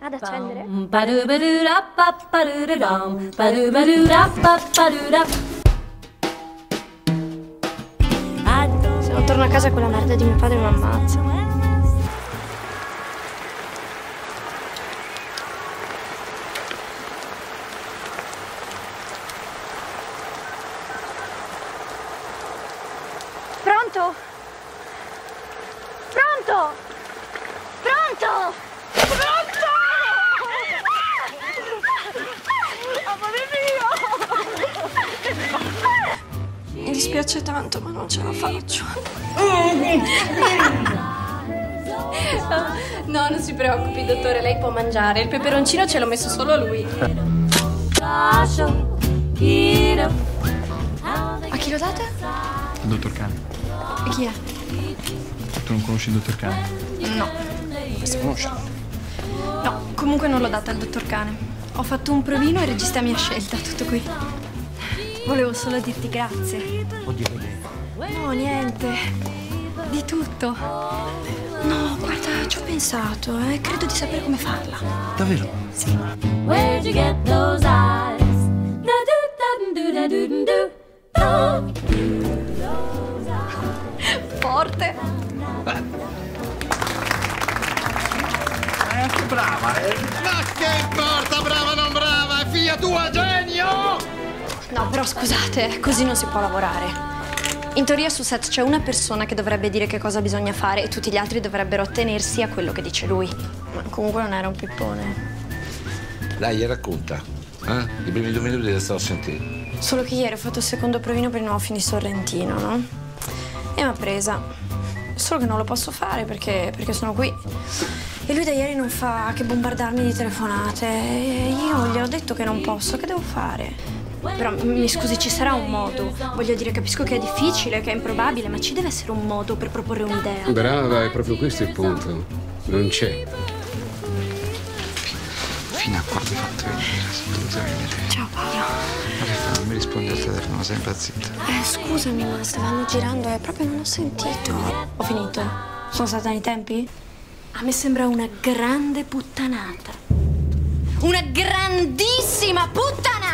Ad accendere? Se non torno a casa quella merda di mio padre mi ammazza. Pronto? Pronto? Dispiace tanto, ma non ce la faccio. No, non si preoccupi, dottore, lei può mangiare. Il peperoncino ce l'ho messo solo a lui. A chi lo date? Il dottor Cane. E chi è? Tu non conosci il dottor Cane? No. Dovresti conoscerlo. No, comunque non l'ho data al dottor Cane. Ho fatto un provino e il regista mi ha scelta, tutto qui. Volevo solo dirti grazie. Oddio, No, niente. Di tutto. No, guarda, ci ho pensato e credo di sapere come farla. Davvero? Where'd you get those eyes? Forte. Eh, brava, eh! Ma che importa, brava o non brava? È figlia tua, genio! No, però scusate, così non si può lavorare. In teoria sul set c'è una persona che dovrebbe dire che cosa bisogna fare e tutti gli altri dovrebbero attenersi a quello che dice lui. Ma comunque non era un pippone. Dai, racconta. Eh? I primi due minuti sto a sentire. Solo che ieri ho fatto il secondo provino per i nuovi di Sorrentino, no? E mi ha presa. Solo che non lo posso fare perché, perché sono qui. E lui da ieri non fa che bombardarmi di telefonate. E io gliel'ho detto che non posso, che devo fare? Però mi scusi, ci sarà un modo. Voglio dire, capisco che è difficile, che è improbabile, ma ci deve essere un modo per proporre un'idea. Brava, è proprio questo il punto. Non c'è. Fino a quando hai fatto venire? Sono dovuta venire. Ciao Paolo. Non mi rispondi al telefono, sei impazzita. Eh, scusami, ma stavamo girando e proprio non ho sentito. Ho finito. Sono stata nei tempi? A me sembra una grande puttanata. Una grandissima puttanata!